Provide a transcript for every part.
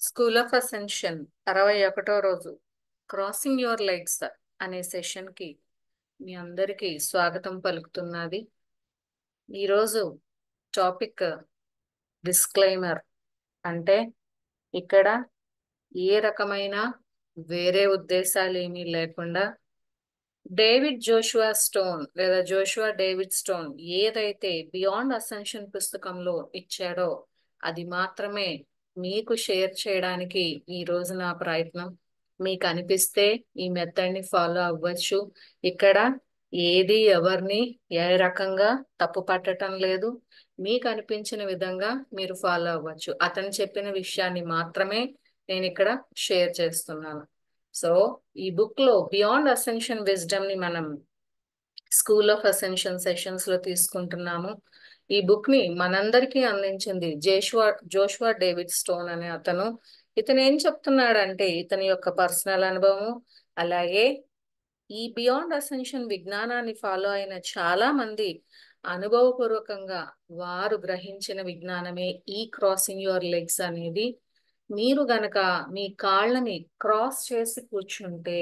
School of ascension అరవై ఒకటో రోజు క్రాసింగ్ యువర్ లైట్స్ అనే సెషన్కి మీ అందరికీ స్వాగతం పలుకుతున్నది. ఈరోజు టాపిక్ డిస్క్లైమర్ అంటే ఇక్కడ ఏ రకమైన వేరే ఉద్దేశాలు ఏమీ లేకుండా డేవిడ్ జోషువా స్టోన్ లేదా జోషువా డేవిడ్ స్టోన్ ఏదైతే బియాండ్ అసెన్షన్ పుస్తకంలో ఇచ్చాడో అది మాత్రమే మీకు షేర్ చేయడానికి ఈ రోజు నా ప్రయత్నం. మీకు అనిపిస్తే ఈ మెథడ్ని ఫాలో అవ్వచ్చు. ఇక్కడ ఏది ఎవరిని ఏ రకంగా తప్పు పట్టడం లేదు. మీకు అనిపించిన విధంగా మీరు ఫాలో అవ్వచ్చు. అతను చెప్పిన విషయాన్ని మాత్రమే నేను ఇక్కడ షేర్ చేస్తున్నాను. సో ఈ బుక్లో బియాండ్ అసెన్షన్ విజ్డమ్ని మనం స్కూల్ ఆఫ్ అసెన్షన్ సెషన్స్లో తీసుకుంటున్నాము. ఈ బుక్ని మనందరికీ అందించింది జేషువా జోషువా డేవిడ్ స్టోన్ అనే అతను. ఇతను ఏం చెప్తున్నాడంటే ఇతని యొక్క పర్సనల్ అనుభవం అలాగే ఈ బియాండ్ అసెన్షన్ విజ్ఞానాన్ని ఫాలో అయిన చాలా మంది అనుభవపూర్వకంగా వారు గ్రహించిన విజ్ఞానమే ఈ క్రాసింగ్ యువర్ లెగ్స్ అనేది. మీరు గనక మీ కాళ్ళని క్రాస్ చేసి కూర్చుంటే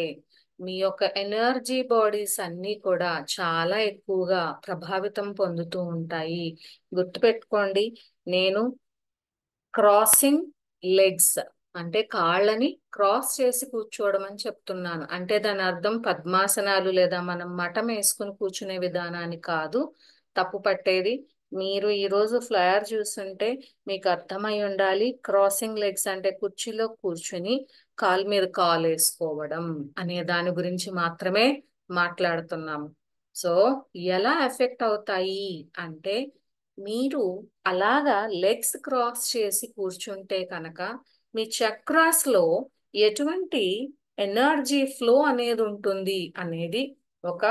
మీ యొక్క ఎనర్జీ బాడీస్ అన్నీ కూడా చాలా ఎక్కువగా ప్రభావితం పొందుతూ ఉంటాయి. గుర్తుపెట్టుకోండి నేను క్రాసింగ్ లెగ్స్ అంటే కాళ్ళని క్రాస్ చేసి కూర్చోవడం అని చెప్తున్నాను. అంటే దాని అర్థం పద్మాసనాలు లేదా మనం మఠం వేసుకుని కూర్చునే విధానాన్ని కాదు. తప్పు పట్టేది మీరు ఈరోజు ఫ్లయర్ చూస్తుంటే మీకు అర్థమై ఉండాలి. క్రాసింగ్ లెగ్స్ అంటే కుర్చీలో కూర్చుని కాలు మీద కాలు వేసుకోవడం అనే దాని గురించి మాత్రమే మాట్లాడుతున్నాము సో ఎలా ఎఫెక్ట్ అవుతాయి అంటే మీరు అలాగా లెగ్స్ క్రాస్ చేసి కూర్చుంటే కనుక మీ చక్రాస్లో ఎటువంటి ఎనర్జీ ఫ్లో అనేది ఉంటుంది అనేది ఒక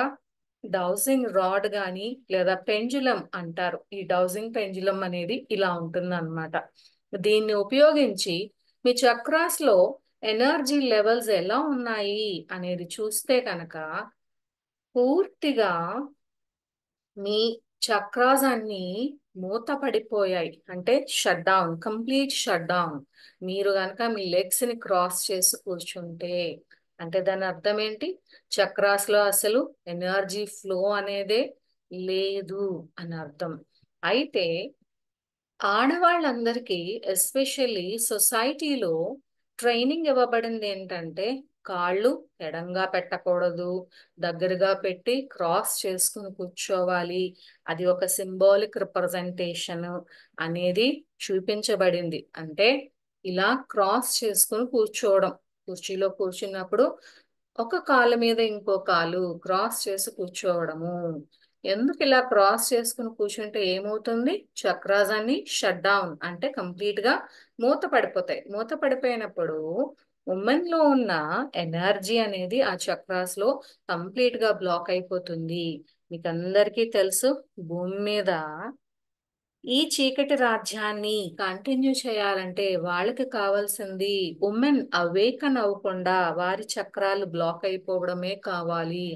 డౌజింగ్ రాడ్ కానీ లేదా పెంజులం అంటారు. ఈ డౌజింగ్ పెంజులం అనేది ఇలా ఉంటుందన్నమాట. దీన్ని ఉపయోగించి మీ చక్రాస్లో ఎనర్జీ లెవెల్స్ ఎలా ఉన్నాయి అనేది చూస్తే కనుక పూర్తిగా మీ చక్రాస్ అన్ని మూత పడిపోయాయి అంటే shut down complete shut down. మీరు కనుక మీ లెగ్స్ని క్రాస్ చేసి కూర్చుంటే అంటే దాని అర్థం ఏంటి? చక్రాస్లో అసలు ఎనర్జీ ఫ్లో అనేదే లేదు అని అర్థం. అయితే ఆడవాళ్ళందరికీ ఎస్పెషల్లీ సొసైటీలో ట్రైనింగ్ ఇవ్వబడింది ఏంటంటే కాళ్ళు ఎడంగా పెట్టకూడదు దగ్గరగా పెట్టి క్రాస్ చేసుకుని కూర్చోవాలి. అది ఒక సింబాలిక్ రిప్రజెంటేషన్ అనేది చూపించబడింది. అంటే ఇలా క్రాస్ చేసుకుని కూర్చోవడం. కుర్చీలో కూర్చున్నప్పుడు ఒక కాలు మీద ఇంకో కాలు క్రాస్ చేసి కూర్చోవడము. ఎందుకు ఇలా క్రాస్ చేసుకుని కూర్చుంటే ఏమవుతుంది? చక్రాస్ అన్ని షట్ డౌన్ అంటే కంప్లీట్గా మూత పడిపోతాయి. మూత పడిపోయినప్పుడు ఉమెన్లో ఉన్న ఎనర్జీ అనేది ఆ చక్రాస్లో కంప్లీట్గా బ్లాక్ అయిపోతుంది. మీకు అందరికీ తెలుసు భూమి మీద ఈ చీకటి రాజ్యాన్ని కంటిన్యూ చేయాలంటే వాళ్ళకి కావాల్సింది ఉమెన్ అవేకన్ అవ్వకుండా వారి చక్రాలు బ్లాక్ అయిపోవడమే కావాలి.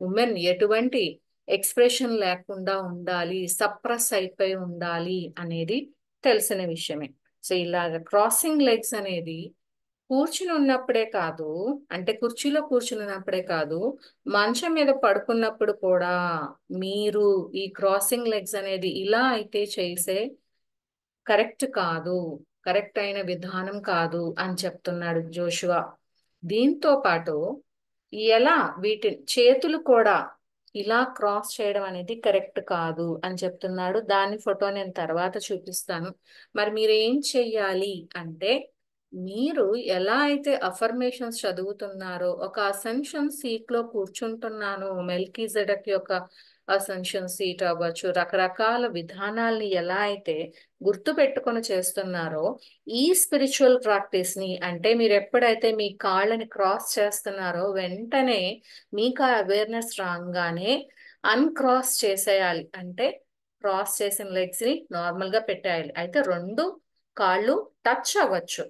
ఉమెన్ ఎటువంటి ఎక్స్ప్రెషన్ లేకుండా ఉండాలి సప్రెస్ అయిపోయి ఉండాలి అనేది తెలిసిన విషయమే. సో ఇలాగ క్రాసింగ్ లెగ్స్ అనేది కూర్చుని ఉన్నప్పుడే కాదు. అంటే కుర్చీలో కూర్చుని ఉన్నప్పుడే కాదు. మంచం మీద పడుకున్నప్పుడు కూడా మీరు ఈ క్రాసింగ్ లెగ్స్ అనేది ఇలా అయితే చేసే కరెక్ట్ కాదు. కరెక్ట్ అయిన విధానం కాదు అని చెప్తున్నాడు జోషువా. దీంతో పాటు ఎలా వీటి చేతులు కూడా ఇలా క్రాస్ చేయడం అనేది కరెక్ట్ కాదు అని చెప్తున్నాడు. దాని ఫోటో నేను తర్వాత చూపిస్తాను. మరి మీరు ఏం చెయ్యాలి అంటే మీరు ఎలా అయితే అఫర్మేషన్స్ చదువుతున్నారో ఒక అసెన్షన్ సీట్లో కూర్చుంటున్నాను మెల్కీ జెడక్ యొక్క అసెన్షన్ సీట్ అవ్వచ్చు రకరకాల విధానాల్ని ఎలా అయితే గుర్తు పెట్టుకొని చేస్తున్నారో ఈ స్పిరిచువల్ ప్రాక్టీస్ని అంటే మీరు ఎప్పుడైతే మీ కాళ్ళని క్రాస్ చేస్తున్నారో వెంటనే మీకు ఆ అవేర్నెస్ రాగానే అన్క్రాస్ చేసేయాలి. అంటే క్రాస్ చేసిన లెగ్స్ని నార్మల్గా పెట్టేయాలి. అయితే రెండు కాళ్ళు టచ్ అవ్వచ్చు.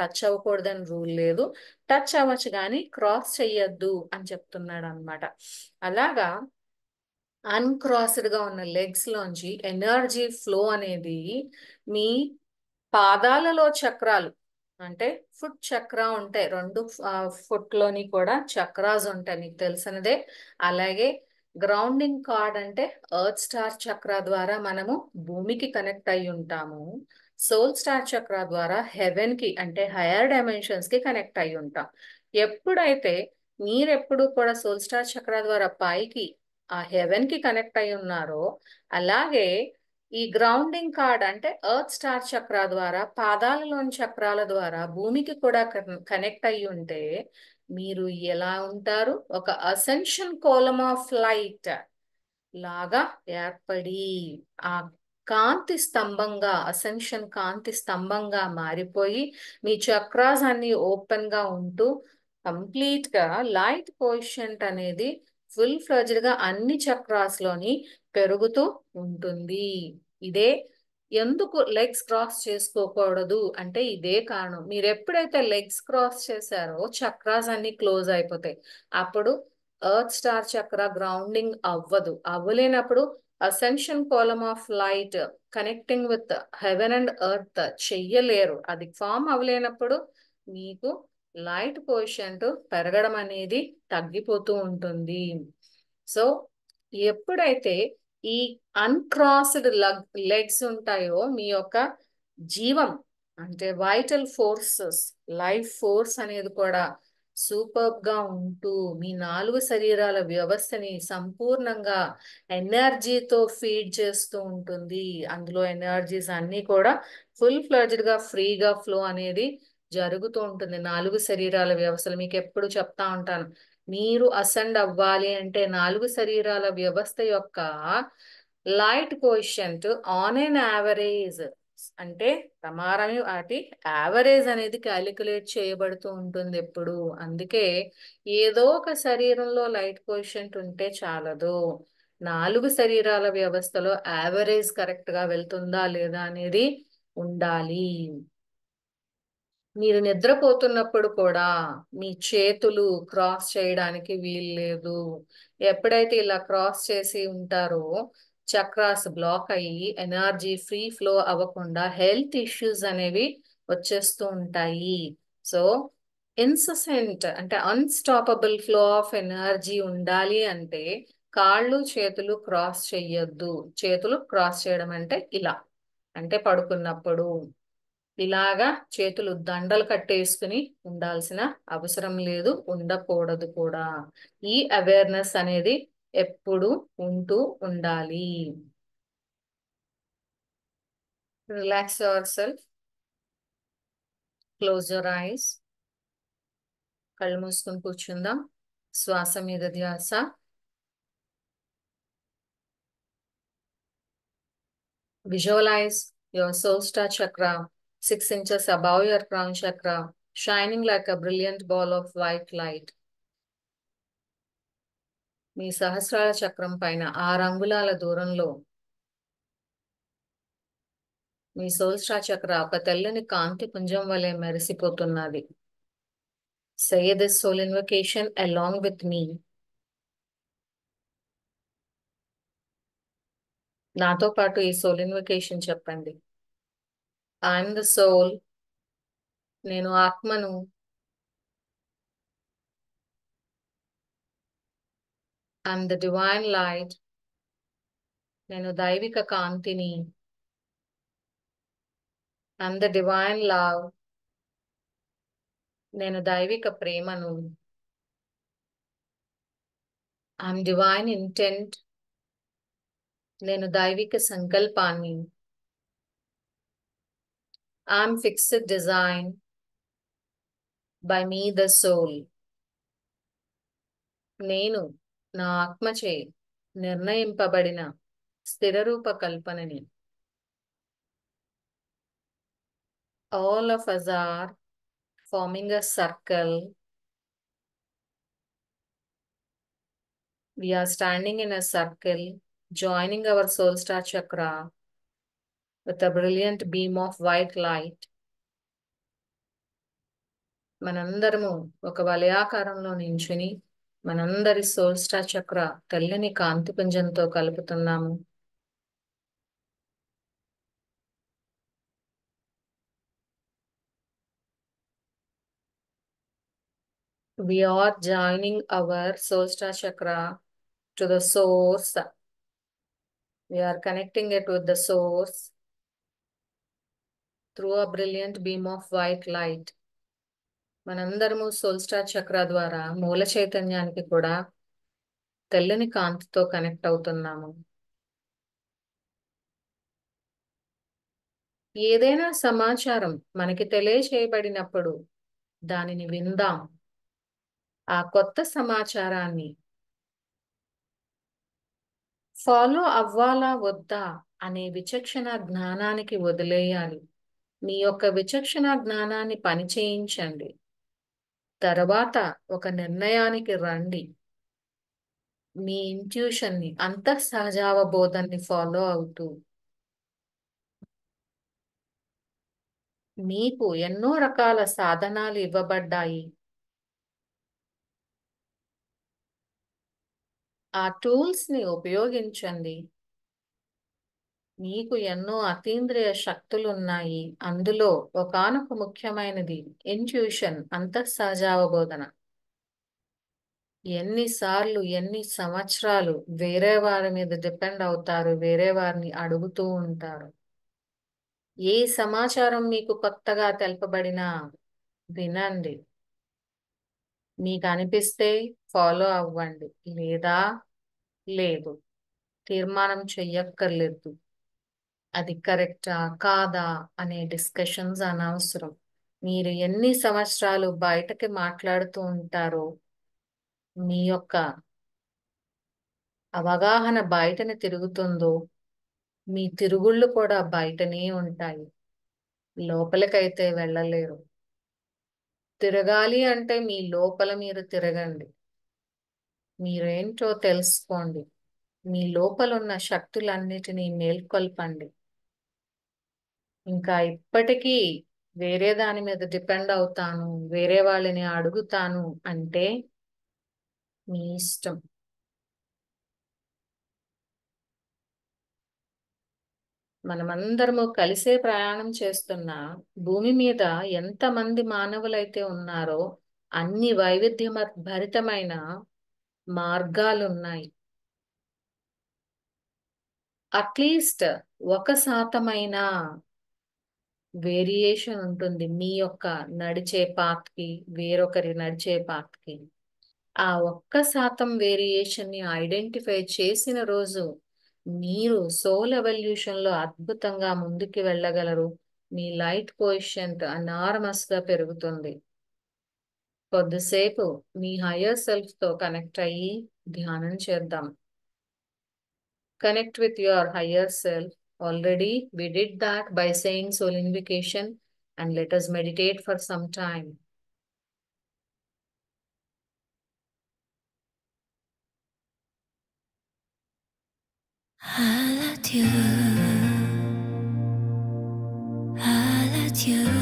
టచ్ అవ్వకూడదని రూల్ లేదు. టచ్ అవ్వచ్చు కానీ క్రాస్ చెయ్యొద్దు అని చెప్తున్నాడు అనమాట అలాగా అన్క్రాస్డ్గా ఉన్న లెగ్స్ లోంచి ఎనర్జీ ఫ్లో అనేది మీ పాదాలలో చక్రాలు అంటే ఫుట్ చక్ర ఉంటాయి. రెండు ఫుట్లోని కూడా చక్రాస్ ఉంటాయి నీకు తెలిసినదే. అలాగే గ్రౌండింగ్ కార్డ్ అంటే ఎర్త్ స్టార్ చక్ర ద్వారా మనము భూమికి కనెక్ట్ అయి ఉంటాము. సోల్ స్టార్ చక్ర ద్వారా హెవెన్కి అంటే హయర్ డైమెన్షన్స్కి కనెక్ట్ అయి ఉంటాం. ఎప్పుడైతే మీరెప్పుడు కూడా సోల్ స్టార్ చక్ర ద్వారా పైకి ఆ హెవెన్కి కనెక్ట్ అయి ఉన్నారో అలాగే ఈ గ్రౌండింగ్ కార్డ్ అంటే ఎర్త్ స్టార్ చక్ర ద్వారా పాదాలలోని చక్రాల ద్వారా భూమికి కూడా కనెక్ట్ అయి ఉంటే మీరు ఎలా ఉంటారు? ఒక అసెన్షన్ కోలం ఆఫ్ లైట్ లాగా ఏర్పడి ఆ కాంతి స్తంభంగా అసెన్షన్ కాంతి స్తంభంగా మారిపోయి మీ చక్రాస్ అన్ని ఓపెన్గా ఉంటూ కంప్లీట్గా లైట్ కోషంట్ అనేది ఫుల్ ఫ్లెజ్డ్గా అన్ని చక్రాస్లోని పెరుగుతూ ఉంటుంది. ఇదే ఎందుకు లెగ్స్ క్రాస్ చేసుకోకూడదు అంటే ఇదే కారణం. మీరు ఎప్పుడైతే లెగ్స్ క్రాస్ చేశారో చక్రాస్ అన్ని క్లోజ్ అయిపోతాయి. అప్పుడు ఎర్త్ స్టార్ చక్ర గ్రౌండింగ్ అవ్వదు. అవ్వలేనప్పుడు ascension column of light connecting with heaven and earth చెయ్యలేరు. అది ఫామ్ అవ్వలేనప్పుడు మీకు లైట్ కోషంట్ పెరగడం అనేది తగ్గిపోతూ ఉంటుంది. సో ఎప్పుడైతే ఈ అన్క్రాస్డ్ లెగ్స్ ఉంటాయో మీ యొక్క జీవం అంటే వైటల్ ఫోర్సెస్ లైఫ్ ఫోర్స్ అనేది కూడా సూపర్గా ఉంటూ మీ నాలుగు శరీరాల వ్యవస్థని సంపూర్ణంగా ఎనర్జీతో ఫీడ్ చేస్తూ ఉంటుంది. అందులో ఎనర్జీస్ అన్ని కూడా ఫుల్ ఫ్లెడ్జ్డ్గా ఫ్రీగా ఫ్లో అనేది జరుగుతూ ఉంటుంది. నాలుగు శరీరాల వ్యవస్థలు మీకు ఎప్పుడు చెప్తా ఉంటాను. మీరు అసెండ్ అవ్వాలి అంటే నాలుగు శరీరాల వ్యవస్థ యొక్క light quotient on an average అంటే ప్రమాణం వాటి యావరేజ్ అనేది క్యాలిక్యులేట్ చేయబడుతూ ఉంటుంది ఎప్పుడు. అందుకే ఏదో ఒక శరీరంలో లైట్ కోషంట్ ఉంటే చాలదు. నాలుగు శరీరాల వ్యవస్థలో యావరేజ్ కరెక్ట్గా వెళ్తుందా లేదా అనేది ఉండాలి. మీరు నిద్రపోతున్నప్పుడు కూడా మీ చేతులు క్రాస్ చేయడానికి వీలు లేదు. ఎప్పుడైతే ఇలా క్రాస్ చేసి ఉంటారో చక్రాస్ బ్లాక్ అయ్యి ఎనర్జీ ఫ్రీ ఫ్లో అవ్వకుండా హెల్త్ ఇష్యూస్ అనేవి వచ్చేస్తూ ఉంటాయి. సో ఇన్ససెంట్ అంటే అన్స్టాపబుల్ ఫ్లో ఆఫ్ ఎనర్జీ ఉండాలి అంటే కాళ్ళు చేతులు క్రాస్ చెయ్యొద్దు. చేతులు క్రాస్ చేయడం అంటే ఇలా. అంటే పడుకున్నప్పుడు ఇలాగా చేతులు దండలు కట్టేసుకుని ఉండాల్సిన అవసరం లేదు ఉండకూడదు కూడా. ఈ అవేర్నెస్ అనేది ఎప్పుడు ఉంటూ ఉండాలి. Relax yourself close your eyes కళ్ళు మూసుకొని కూర్చుందాం. శ్వాస మీద ధ్యాస. Visualize your సోస్టా chakra six inches above your crown chakra shining like a brilliant ball of white light మీ సహస్రాల చక్రం పైన ఆరు అంగుళాల దూరంలో మీ సోల్స్ట్రా చక్ర ఒక తెల్లని కాంతి పుంజం వలె మెరిసిపోతున్నది. Say this soul invocation along with me నాతో పాటు ఈ సోల్ ఇన్వకేషన్ చెప్పండి. ఐఎమ్ ద సోల్ నేను ఆత్మను అండ్ ద డివైన్ లైట్ నేను దైవిక కాంతిని అండ్ ద డివైన్ లవ్ నేను దైవిక ప్రేమను. ఐఎమ్ డివైన్ ఇంటెంట్ నేను దైవిక సంకల్పాన్ని. I am fixed design by me the soul నేను నా ఆత్మచే నిర్ణయింపబడిన స్థిరరూప కల్పనని. All of us are forming a circle we are standing in a circle joining our soul star chakra with a brilliant beam of white light మనందరము ఒక వలయాకారంలో నించుని మనందరి సోల్స్టార్ చక్ర తెల్లని కాంతిపుంజంతో కలుపుతున్నాము. We are joining our soul star chakra to the source we are connecting it with the source through a brilliant beam of white light మనందరము soul star చక్ర ద్వారా మూల చైతన్యానికి కూడా తెల్లని కాంతితో కనెక్ట్ అవుతున్నాము. ఏదైనా సమాచారం మనకి తెలియచేయబడినప్పుడు దానిని విందాం. ఆ కొత్త సమాచారాన్ని ఫాలో అవ్వాలా వద్దా అనే విచక్షణ జ్ఞానానికి వదిలేయాలి. మీ యొక్క విచక్షణ జ్ఞానాన్ని పనిచేయించండి తర్వాత ఒక నిర్ణయానికి రండి. మీ ఇంట్యూషన్ని అంతఃసహజావబోధాన్ని ఫాలో అవుతూ. మీకు ఎన్నో రకాల సాధనాలు ఇవ్వబడ్డాయి. ఆ టూల్స్ని ఉపయోగించండి. మీకు ఎన్నో అతీంద్రియ శక్తులు ఉన్నాయి అందులో ఒకానొక ముఖ్యమైనది ఇంట్యూషన్ అంతఃసహజావబోధన. ఎన్నిసార్లు ఎన్ని సంవత్సరాలు వేరే వారి మీద డిపెండ్ అవుతారు వేరే వారిని అడుగుతూ ఉంటారు. ఏ సమాచారం మీకు కొత్తగా తెలపబడినా వినండి. మీకు అనిపిస్తే ఫాలో అవ్వండి. లేదా లేదు. తీర్మానం చెయ్యక్కర్లేదు. అది కరెక్టా? కాదా? అనే డిస్కషన్స్ అనవసరం. మీరు ఎన్ని సంవత్సరాలు బయటకి మాట్లాడుతూ ఉంటారో మీ యొక్క అవగాహన బయటని తిరుగుతుందో మీ తిరుగుళ్ళు కూడా బయటనే ఉంటాయి. లోపలికైతే వెళ్ళలేరు. తిరగాలి అంటే మీ లోపల మీరు తిరగండి. మీరేంటో తెలుసుకోండి. మీ లోపల ఉన్న శక్తులన్నిటినీ మేల్కొల్పండి. ఇంకా ఇప్పటికీ వేరే దాని మీద డిపెండ్ అవుతాను వేరే వాళ్ళని అడుగుతాను అంటే మీ ఇష్టం. మనమందరము కలిసే ప్రయాణం చేస్తున్న భూమి మీద ఎంతమంది మానవులైతే ఉన్నారో అన్ని వైవిధ్య భరితమైన మార్గాలు ఉన్నాయి అట్లీస్ట్ ఒక శాతమైనా వేరియేషన్ ఉంటుంది. మీ యొక్క నడిచే పాత్కి వేరొకరి నడిచే పాత్కి. ఆ ఒక్క శాతం వేరియేషన్ని ఐడెంటిఫై చేసిన రోజు మీరు సోల్ ఎవల్యూషన్లో అద్భుతంగా ముందుకు వెళ్ళగలరు. మీ లైట్ కోయిషెంట్ అనార్మస్గా పెరుగుతుంది. కొద్దిసేపు మీ హయ్యర్ సెల్ఫ్తో కనెక్ట్ అయ్యి ధ్యానం చేద్దాం. Connect with your higher self. Already we did that by saying soul invocation and let us meditate for some time. Adieu. Adieu. Adieu.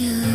you.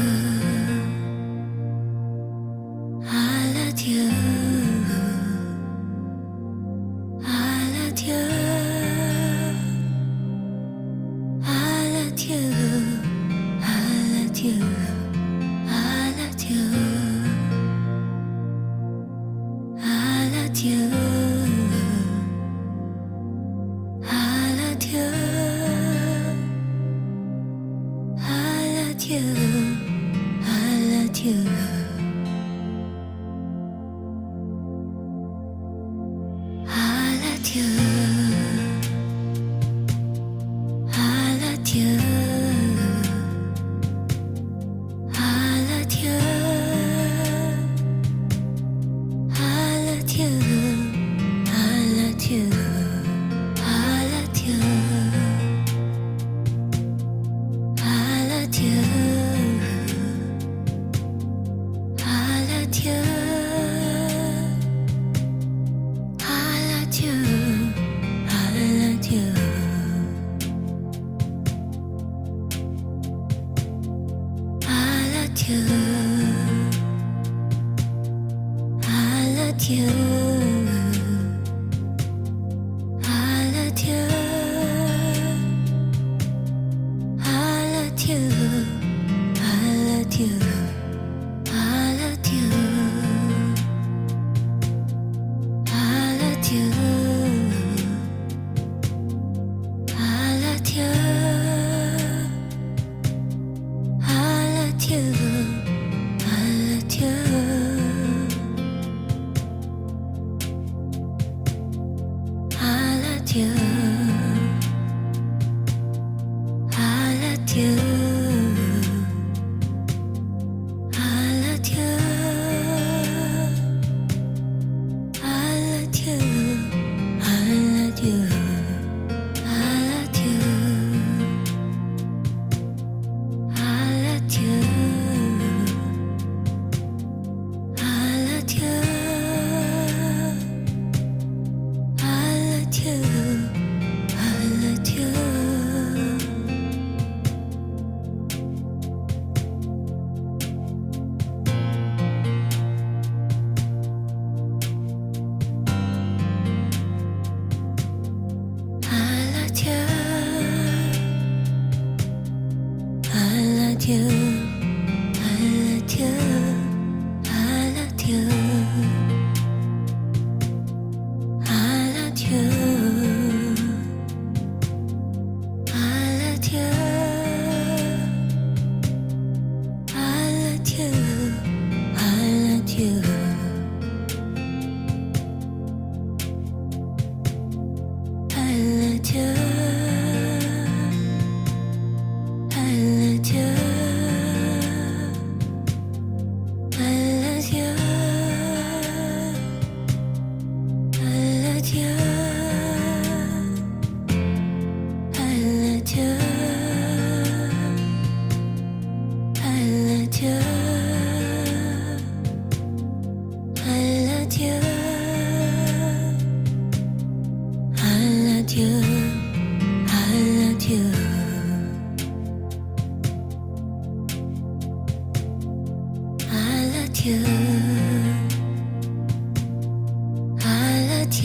天。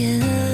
眼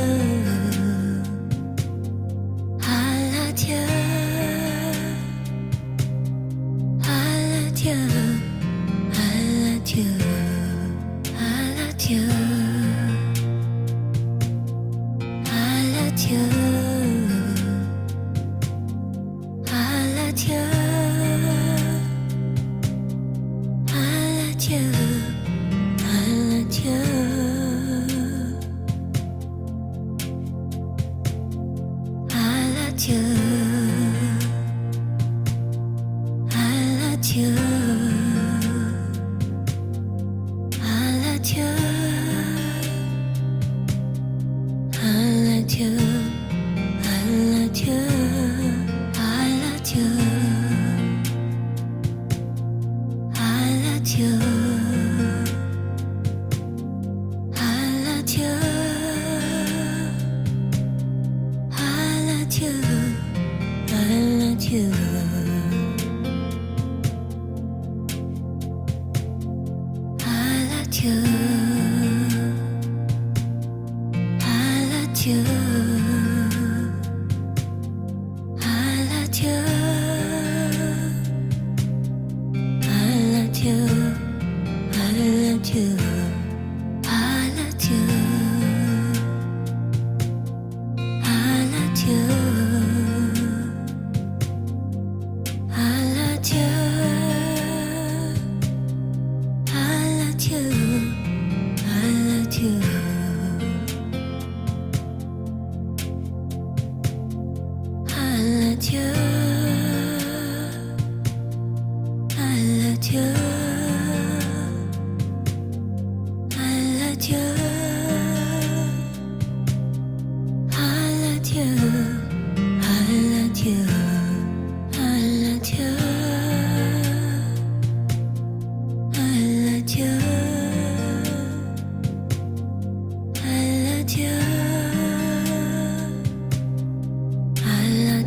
天。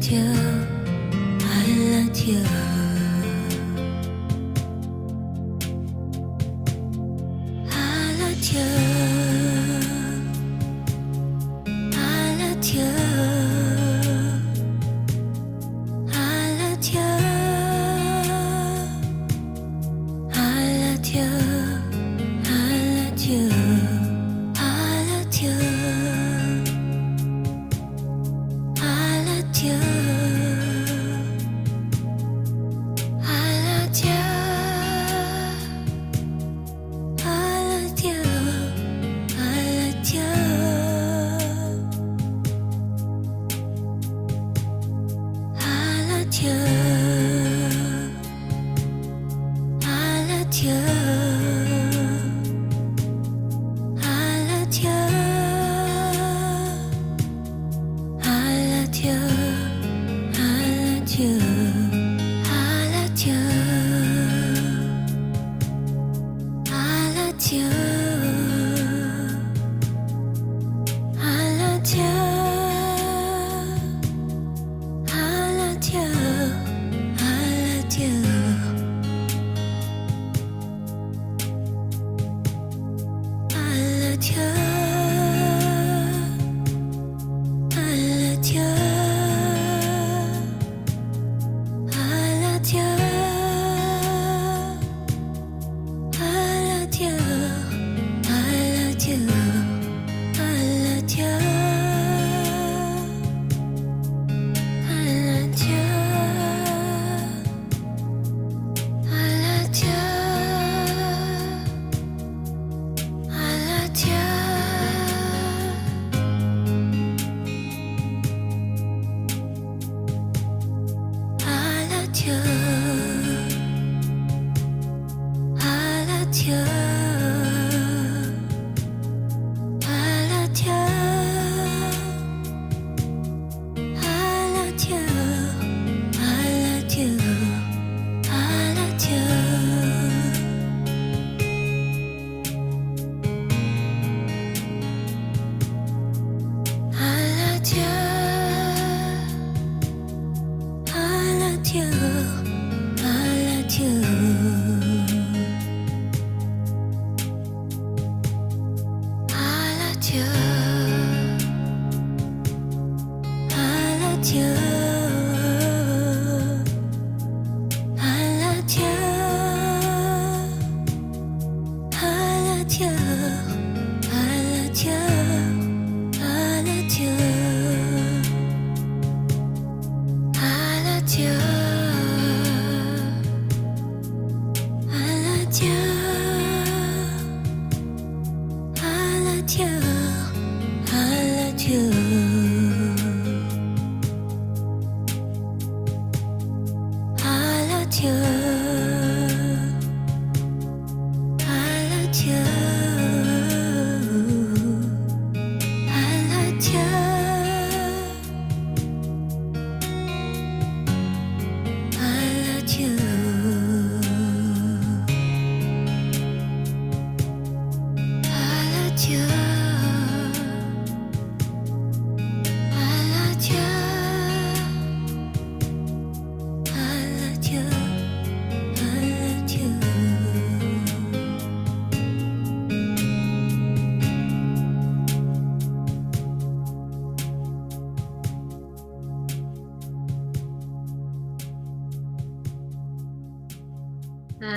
You. I let you. you.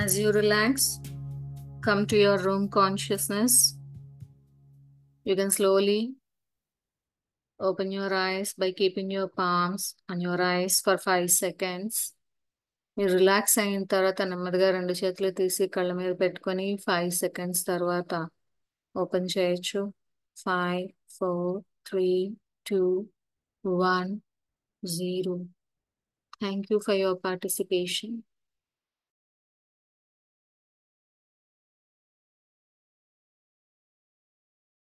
As you relax, come to your room consciousness. You can slowly open your eyes by keeping your palms on your eyes for five seconds. మీరు relax అయిన తర్వాత నెమ్మదిగా రెండు చేతులు తీసి కళ్ళ మీద పెట్టుకొని ఫైవ్ సెకండ్స్ తర్వాత ఓపెన్ చేయొచ్చు five four three two one zero thank you for your participation